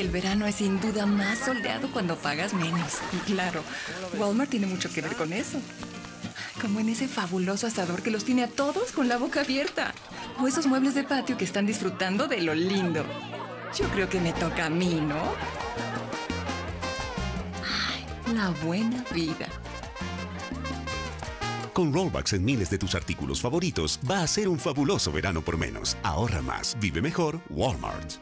El verano es sin duda más soleado cuando pagas menos. Y claro, Walmart tiene mucho que ver con eso. Como en ese fabuloso asador que los tiene a todos con la boca abierta. O esos muebles de patio que están disfrutando de lo lindo. Yo creo que me toca a mí, ¿no? Ay, la buena vida. Con rollbacks en miles de tus artículos favoritos, va a ser un fabuloso verano por menos. Ahorra más, vive mejor, Walmart.